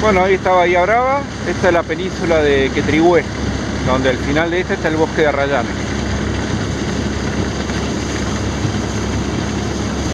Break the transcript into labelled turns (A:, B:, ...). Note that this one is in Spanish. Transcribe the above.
A: Bueno, ahí está Bahía Brava, esta es la península de Quetrigüé, donde al final de esta está el bosque de Arrayanes.